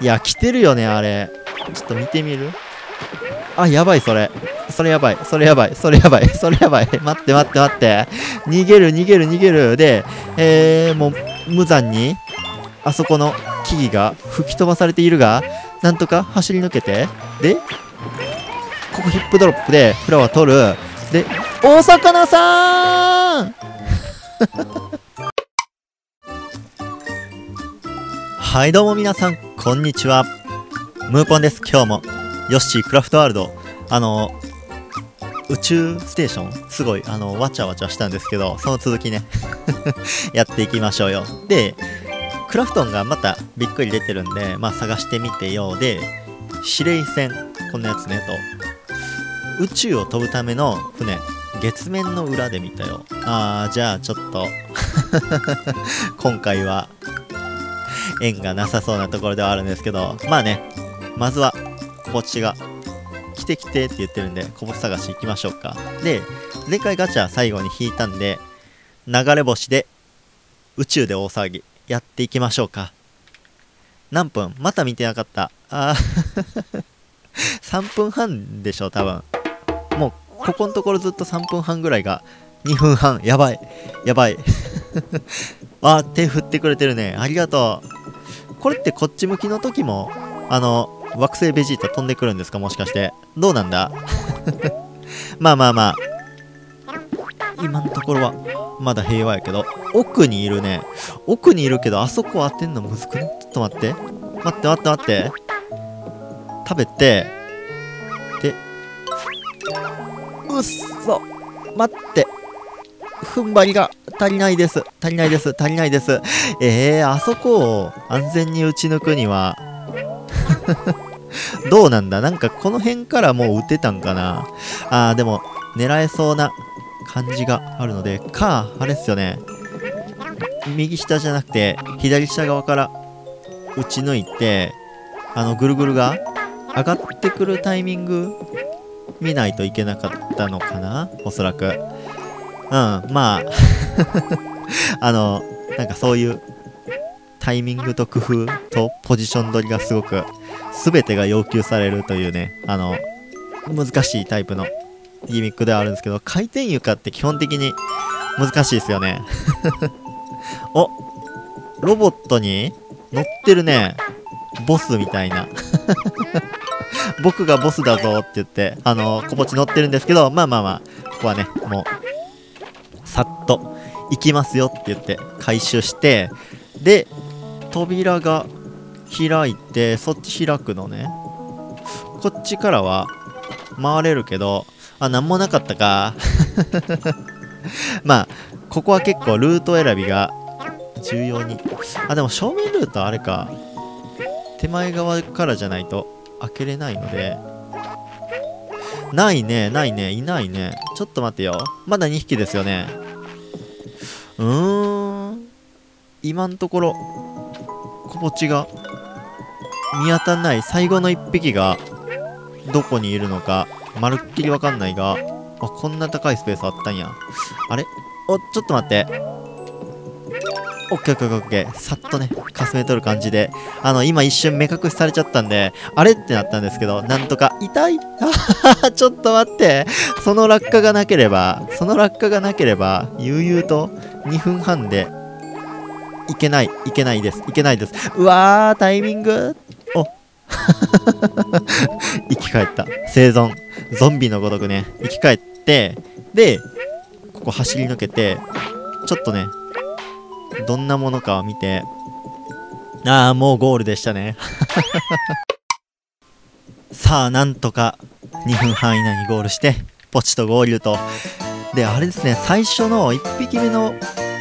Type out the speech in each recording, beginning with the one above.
いや、来てるよね、あれ。ちょっと見てみる？あ、やばい、それ。それやばい、それやばい、それやばい、それやばい。待って待って待って。逃げる、逃げる、逃げる。で、えー、もう、無残に、あそこの木々が吹き飛ばされているが、なんとか走り抜けて、で、ここヒップドロップでフラワー取る。で、大魚さん はいどうも皆さん、こんにちは。ムーポンです。今日も、ヨッシークラフトワールド、あの、宇宙ステーション？すごい、あの、わちゃわちゃしたんですけど、その続きね。やっていきましょうよ。で、クラフトンがまたびっくり出てるんで、まあ探してみてよう。で、指令船、こんなやつねと、宇宙を飛ぶための船、月面の裏で見たよ。あー、じゃあちょっと 今回は。縁がなさそうなところではあるんですけど、まあね、まずは、小ぼちが、来て来てって言ってるんで、小ぼち探し行きましょうか。で、前回ガチャ最後に引いたんで、流れ星で、宇宙で大騒ぎ、やっていきましょうか。何分？また見てなかった。あー 3分半でしょ、多分。もう、ここのところずっと3分半ぐらいが、2分半。やばい。やばい。あ、手振ってくれてるね。ありがとう。これってこっち向きの時も、あの、惑星ベジータ飛んでくるんですか？もしかして。どうなんだ？まあまあまあ。今のところは、まだ平和やけど。奥にいるね。奥にいるけど、あそこ当てんのむずくね？ちょっと待って。待って待って待って。食べて、で、うっそ待って。踏ん張りが足りないです。足りないです。足りないです。えー、あそこを安全に打ち抜くには どうなんだ？なんかこの辺からもう打てたんかな？あー、でも狙えそうな感じがあるので、か、あれっすよね。右下じゃなくて、左下側から打ち抜いて、あの、ぐるぐるが上がってくるタイミング見ないといけなかったのかな？おそらく。うん、まあ あの、なんかそういうタイミングと工夫とポジション取りがすごく全てが要求されるというね、あの、難しいタイプのギミックではあるんですけど、回転床って基本的に難しいですよね おロボットに乗ってるね。ボスみたいな 僕がボスだぞって言って、あの、小墓地乗ってるんですけど、まあまあまあ、ここはね、もう、と行きますよって言って回収してで扉が開いてそっち開くのね。こっちからは回れるけどあ何もなかったか。まあここは結構ルート選びが重要に。あでも正面ルートあれか。手前側からじゃないと開けれないので。ないねないねいないね。ちょっと待ってよ。まだ2匹ですよね。うーん。今んところ、小ぼちが見当たんない最後の1匹がどこにいるのか、まるっきりわかんないが、あ、こんな高いスペースあったんや。あれ？お、ちょっと待って。オッケーオッケーオッケー。さっとね、かすめ取る感じで。あの、今一瞬目隠しされちゃったんで、あれってなったんですけど、なんとか、痛いあ ちょっと待って。その落下がなければ、その落下がなければ、悠々と2分半で、いけない、いけないです、いけないです。うわー、タイミングお 生き返った。生存。ゾンビのごとくね、生き返って、で、ここ走り抜けて、ちょっとね、どんなものかを見て、ああ、もうゴールでしたね。さあ、なんとか2分半以内にゴールして、ポチと合流と。で、あれですね、最初の1匹目の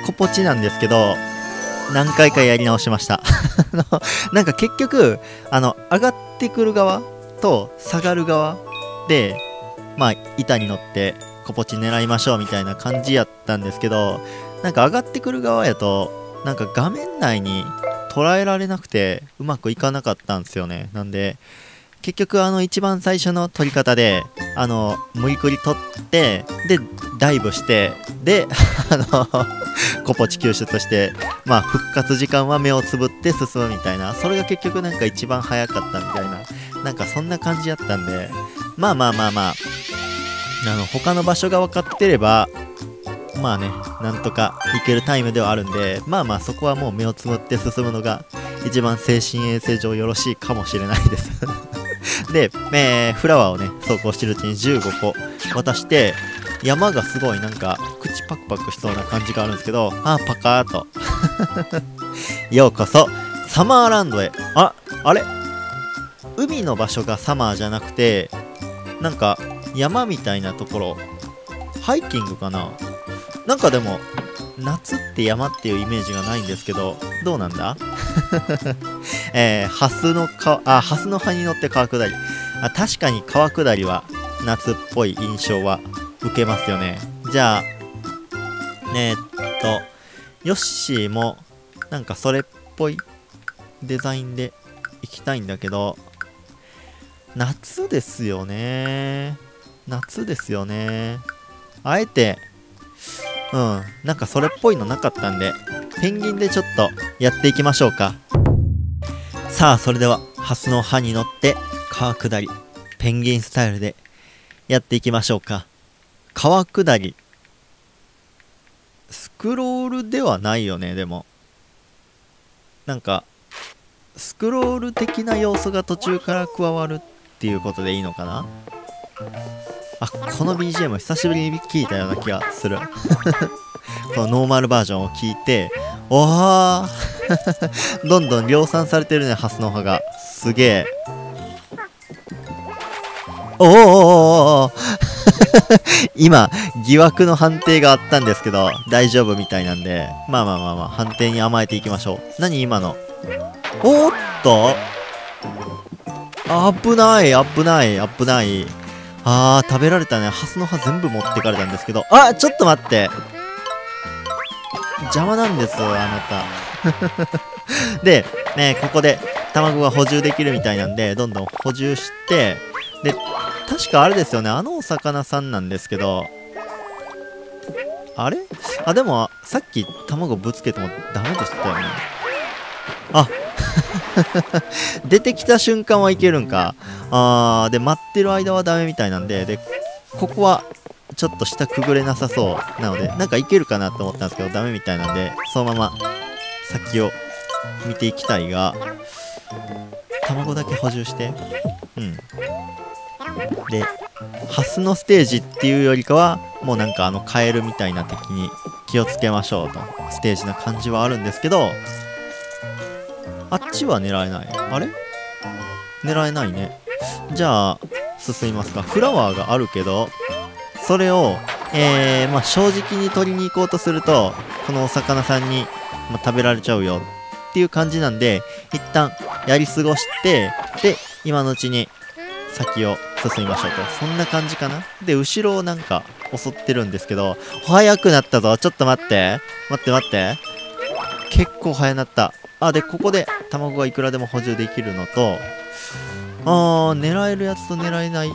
コポチなんですけど、何回かやり直しました。なんか結局、あの、上がってくる側と下がる側で、まあ、板に乗ってコポチ狙いましょうみたいな感じやったんですけど、なんか上がってくる側やと、なんか画面内に捉えられなくてうまくいかなかったんですよね。なんで、結局あの一番最初の撮り方で、あの、無理くり撮って、で、ダイブしてで あのコポチ救出してまあ復活時間は目をつぶって進むみたいな。それが結局なんか一番早かったみたいな。なんかそんな感じやったんで。まあまあまあまあ。あの他の場所が分かってればまあねなんとか行けるタイムではあるんでまあまあそこはもう目をつむって進むのが一番精神衛生上よろしいかもしれないです。で、えー、フラワーをね走行してるうちに15個渡して山がすごいなんか口パクパクしそうな感じがあるんですけどあパカーと。ようこそサマーランドへ。ああれ？海の場所がサマーじゃなくてなんか山みたいなところハイキングかな？なんかでも夏って山っていうイメージがないんですけどどうなんだ？えー、ハスのかあハスの葉に乗って川下り。あ確かに川下りは夏っぽい印象は受けますよね。じゃあえー、っとヨッシーもなんかそれっぽいデザインでいきたいんだけど夏ですよね。夏ですよね。あえてうん。なんかそれっぽいのなかったんでペンギンでちょっとやっていきましょうか。さあそれではハスの葉に乗って川下りペンギンスタイルでやっていきましょうか。川下り。スクロールではないよねでも。なんかスクロール的な要素が途中から加わるっていうことでいいのかな？あこの BGM 久しぶりに聞いたような気がする。このノーマルバージョンを聞いておー。どんどん量産されてるねハスの葉が。すげえ。おーおーおーお 今疑惑の判定があったんですけど大丈夫みたいなんでまあまあまあまあ判定に甘えていきましょう。何今の？おっと。危ない危ない危ない。あー食べられたね。ハスの葉全部持ってかれたんですけど。あちょっと待って。邪魔なんですあなた。でねここで卵が補充できるみたいなんでどんどん補充して。で確かあれですよね。あのお魚さんなんですけど。あれ？あでもさっき卵ぶつけてもダメでしたよね。あ出てきた瞬間はいけるんか。あーで待ってる間はダメみたいなんででここはちょっと下くぐれなさそう。なのでなんかいけるかなと思ったんですけどダメみたいなんでそのまま先を見ていきたいが卵だけ補充して。うん。でハスのステージっていうよりかはもうなんかあのカエルみたいな敵に気をつけましょうと。ステージな感じはあるんですけどあっちは狙えない。あれ？狙えないね。じゃあ進みますか。フラワーがあるけどそれをえー、まあ正直に取りに行こうとするとこのお魚さんに、まあ、食べられちゃうよ。っていう感じなんで一旦やり過ごしてで今のうちに先を進みましょうと。そんな感じかな。で後ろをなんか襲ってるんですけど速くなったぞ。ちょっと待って。待って待って。結構速なった。あでここで卵がいくらでも補充できるのとあー狙えるやつと狙えない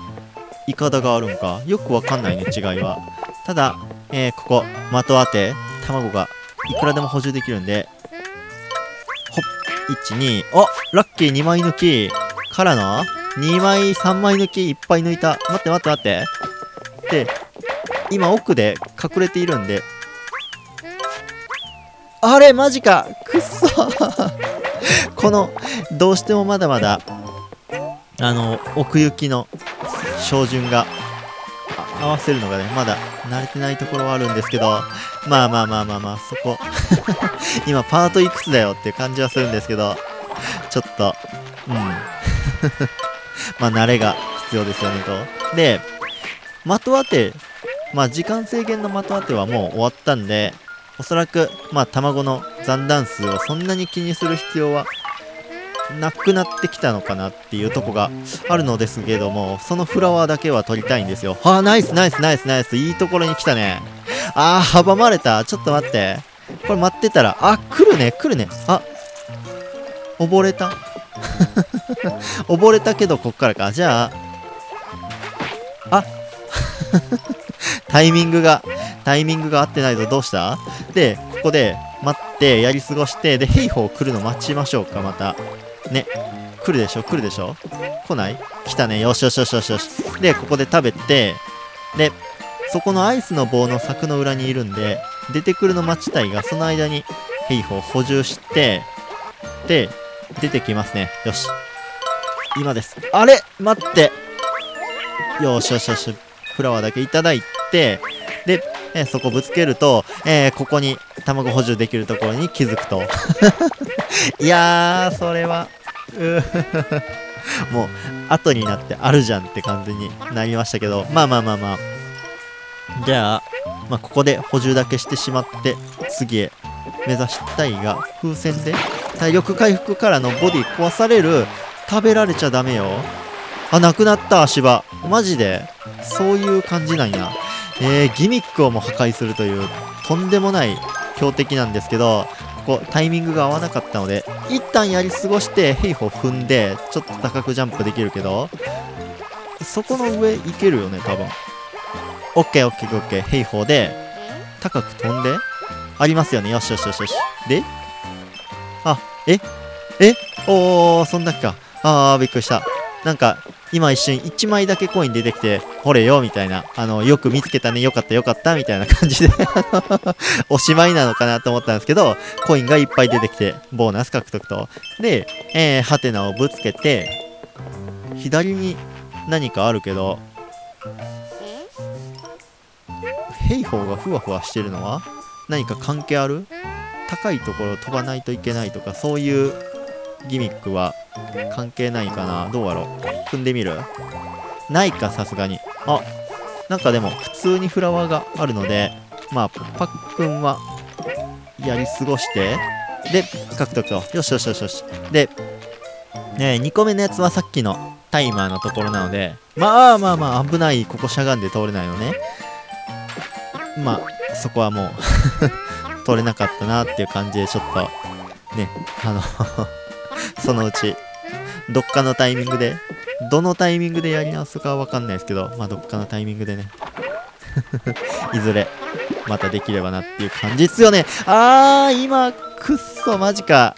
イカダがあるんか。よくわかんないね違いは。ただ、えー、ここ的当て卵がいくらでも補充できるんでほっ12あラッキー2枚抜き。からの2枚3枚抜きいっぱい抜いた。待って待って待って。で今奥で隠れているんで。あれマジか。くっそ このどうしてもまだまだあの奥行きの照準が合わせるのがねまだ慣れてないところはあるんですけどまあまあまあまあまあそこ 今パートいくつだよっていう感じはするんですけどちょっとうん。まあ慣れが必要ですよねと。で的当てまあ時間制限の的当てはもう終わったんでおそらくまあ卵の残弾数をそんなに気にする必要はなくなってきたのかなっていうとこがあるのですけどもそのフラワーだけは取りたいんですよ。あーナイスナイスナイスナイス。いいところに来たね。あー阻まれた。ちょっと待って。これ待ってたらあ来るね来るね。あ溺れた。溺れたけどこっからか。じゃああ タイミングがタイミングが合ってないぞどうした？でここで待ってやり過ごしてでヘイホー来るの待ちましょうかまた。ね。来るでしょ？来るでしょ？来ない？来たね。よしよしよしよしよし。でここで食べてでそこのアイスの棒の柵の裏にいるんで出てくるの待ちたいがその間にヘイホー補充してで出てきますね。よし。今です。あれ？待って。よしよしよし。フラワーだけいただいてで、えそこぶつけると、えーここに卵補充できるところに気づくと。いやーそれは もう後になってあるじゃんって感じになりましたけど。まあまあまあまあ。じゃあ、まあ、ここで補充だけしてしまって次へ目指したいが風船で体力回復からのボディ壊される食べられちゃダメよ。あなくなった足場。マジで。そういう感じなんや。えー、ギミックをも破壊するというとんでもない強敵なんですけどここタイミングが合わなかったので一旦やり過ごしてヘイホ踏んでちょっと高くジャンプできるけどそこの上行けるよね多分。オッケーオッケーオッケー。ヘイホで高く飛んでありますよね。よしよしよしよし。であええおーそんだけか。あーびっくりした。なんか今一瞬1枚だけコイン出てきてほれよみたいな。あのよく見つけたねよかったよかったみたいな感じで。おしまいなのかなと思ったんですけどコインがいっぱい出てきてボーナス獲得と。で、えー、ハテナをぶつけて左に何かあるけどヘイホーがふわふわしてるのは何か関係ある？高いところ飛ばないといけないとかそういうギミックは関係ないかな。どうやろう。踏んでみる？ないかさすがに。あなんかでも普通にフラワーがあるのでまあパックンはやり過ごしてで獲得と。よしよしよしよし。でね2個目のやつはさっきのタイマーのところなのでまあまあまあ危ないここしゃがんで通れないのね。まあそこはもう 通れなかったなっていう感じでちょっとねあのそのうちどっかのタイミングでどのタイミングでやり直すかはわかんないですけどまあどっかのタイミングでね。いずれまたできればなっていう感じですよね。あー今くっそマジか。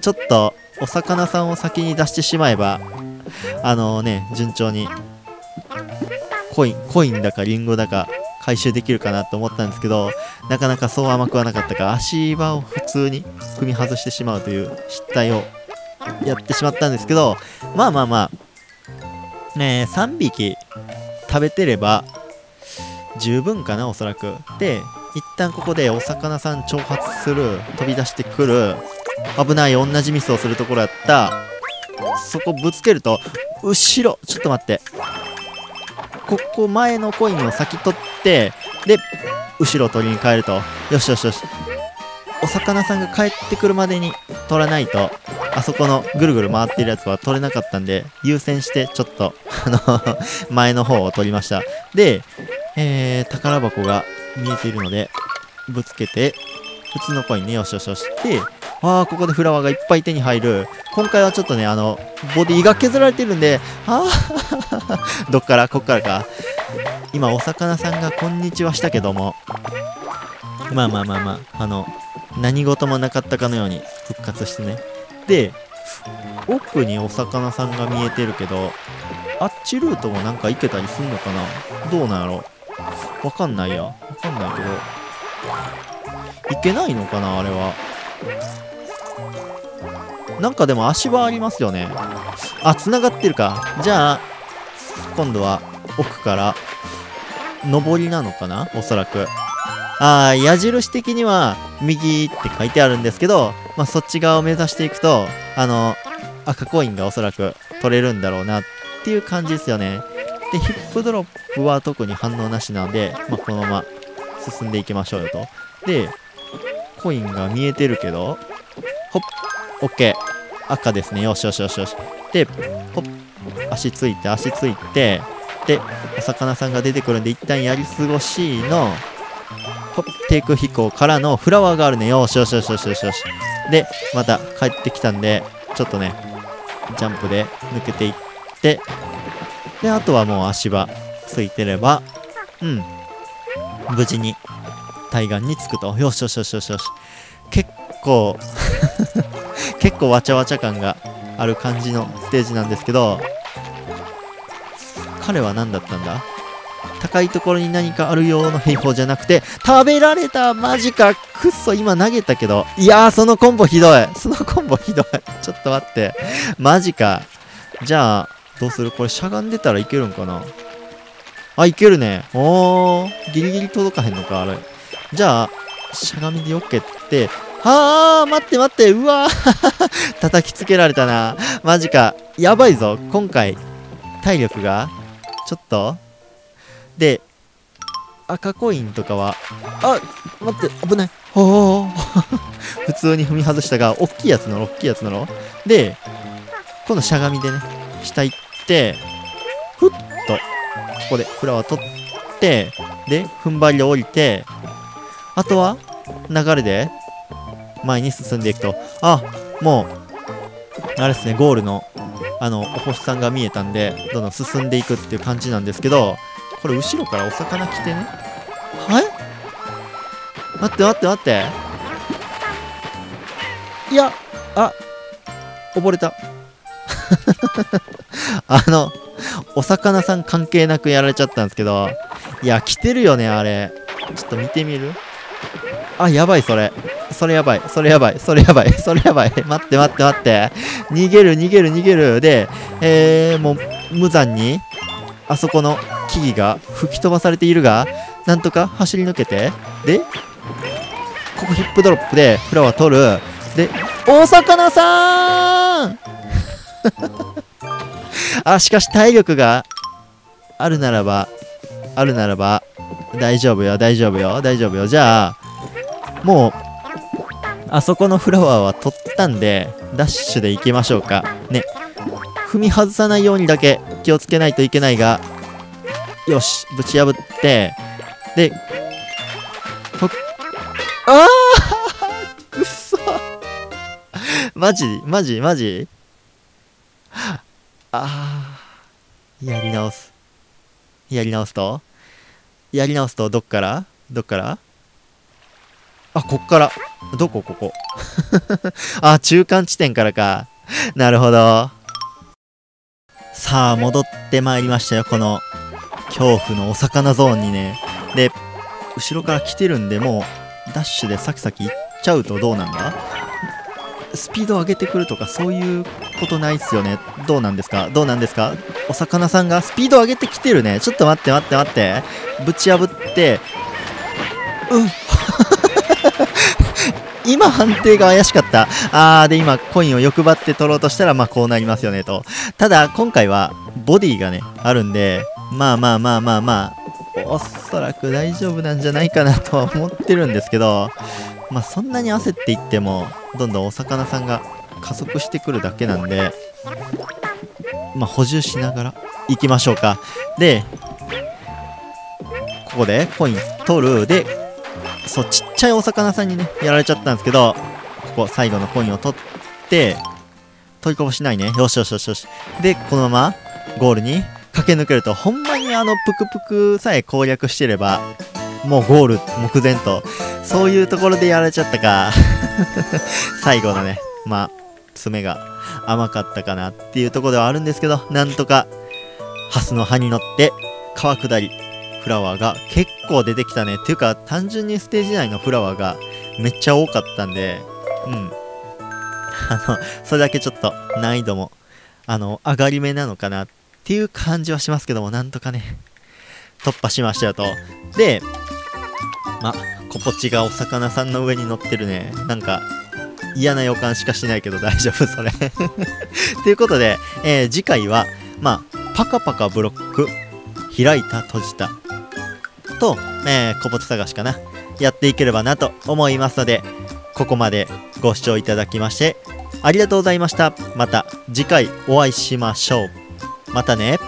ちょっとお魚さんを先に出してしまえばあのね順調にコインコインだかリンゴだか回収できるかなと思ったんですけどなかなかそう甘くはなかったか足場を普通に踏み外してしまうという失態をやってしまったんですけどまあまあまあねえ3匹食べてれば十分かなおそらく。で一旦ここでお魚さん挑発する飛び出してくる危ない同じミスをするところやった。そこぶつけると後ろちょっと待って。ここ前のコインを先取ってで後ろを取りに帰ると。よしよしよし。お魚さんが帰ってくるまでに取らないと。あそこのぐるぐる回ってるやつは取れなかったんで優先してちょっとあの 前の方を取りました。で、えー、宝箱が見えているのでぶつけて普通のコインねよしよしよし。であーここでフラワーがいっぱい手に入る。今回はちょっとねあのボディが削られてるんであー どっからこっからか。今お魚さんがこんにちはしたけども。まあまあまあまああの何事もなかったかのように復活してね。で奥にお魚さんが見えてるけどあっちルートもなんか行けたりすんのかな？どうなんやろ？わかんないや。わかんないけど。行けないのかなあれは。なんかでも足場ありますよね。あ繋がってるか。じゃあ今度は奥から上りなのかな？おそらく。あー矢印的には右って書いてあるんですけど、まあ、そっち側を目指していくとあの赤コインがおそらく取れるんだろうなっていう感じですよね。でヒップドロップは特に反応なしなので、まあ、このまま進んでいきましょうよと。でコインが見えてるけどほっオッケー。赤ですね。よしよしよしよし。でほっ足ついて足ついて。でお魚さんが出てくるんで一旦やり過ごしのホッテイク飛行からのフラワーがあるね。よしよしよしよしよしよし。でまた帰ってきたんでちょっとねジャンプで抜けていって。であとはもう足場ついてればうん。無事に対岸に着くと。よしよしよしよしよし。結構 結構わちゃわちゃ感がある感じのステージなんですけど彼は何だったんだ？高いところに何かあるような兵法じゃなくて食べられたマジか。くっそ今投げたけどいやーそのコンボひどい。そのコンボひどい。ちょっと待って。マジか。じゃあどうする？これしゃがんでたらいけるんかな？あいけるね。おー。ギリギリ届かへんのかあれ。じゃあしゃがみでよけってあ待って待って。うわー。叩きつけられたな。マジか。やばいぞ。今回体力が。ちょっと。で赤コインとかは。あ待って。危ない。ほー。普通に踏み外したが大きいやつ乗ろ大きいやつ乗ろで今度しゃがみでね下行ってふっとここでフラワー取ってで踏ん張りで降りてあとは流れで前に進んでいくとあもうあれですねゴールのあのお星さんが見えたんでどんどん進んでいくっていう感じなんですけどこれ後ろからお魚来てね。はい？待って待って待って。いやあ溺れた。あのお魚さん関係なくやられちゃったんですけどいや来てるよねあれ。ちょっと見てみる？あやばいそれ。それやばいそれやばいそれやばいそれやばい。待って待って待って。逃げる逃げる逃げる。でえー、もう無残にあそこの木々が吹き飛ばされているがなんとか走り抜けて。でここヒップドロップでフラワー取る。でお魚さーん あしかし体力があるならばあるならば大丈夫よ大丈夫よ大丈夫よ。じゃあもうあそこのフラワーは取ったんでダッシュで行きましょうか。ね。踏み外さないようにだけ気をつけないといけないがよしぶち破ってでほっあーくっそマジ？マジ？マジ？あーやり直す。やり直すと？やり直すとどっから？どっから？あこっから。どこここ？あ中間地点からか。なるほど。さあ戻ってまいりましたよこの恐怖のお魚ゾーンにね。で後ろから来てるんでもうダッシュでサキサキ行っちゃうとどうなんだ？スピード上げてくるとかそういうことないっすよね。どうなんですか？どうなんですか？お魚さんがスピード上げてきてるね。ちょっと待って待って待って。ぶち破って。うん。今判定が怪しかった。あー、で今コインを欲張って取ろうとしたら、まあこうなりますよねと。ただ、今回はボディがね、あるんで、まあまあまあまあまあ、おそらく大丈夫なんじゃないかなとは思ってるんですけど、まあそんなに焦っていっても、どんどんお魚さんが加速してくるだけなんで、まあ補充しながら行きましょうか。で、ここでコイン取る。で、そう、ちっちゃいお魚さんにね、やられちゃったんですけど、ここ最後のコインを取って、取りこぼしないね。よしよしよしよし。で、このままゴールに駆け抜けると、ほんまにあのプクプクさえ攻略してれば、もうゴール目前と、そういうところでやられちゃったか。最後のね、まあ、爪が甘かったかなっていうとこではあるんですけど、なんとか、ハスの葉に乗って、川下り、フラワーが結構出てきたね。っていうか、単純にステージ内のフラワーがめっちゃ多かったんで、うん。あの、それだけちょっと難易度も、あの、上がり目なのかなっていう感じはしますけども、なんとかね、突破しましたよと。で、ま、コポチがお魚さんの上に乗ってるね。なんか、嫌な予感しかしないけど大丈夫、それ。ということで、えー次回は、まあ、パカパカブロック、開いた、閉じた、と、えー、小ポ探しかな。やっていければなと思いますので、ここまでご視聴いただきまして、ありがとうございました。また次回お会いしましょう。またね。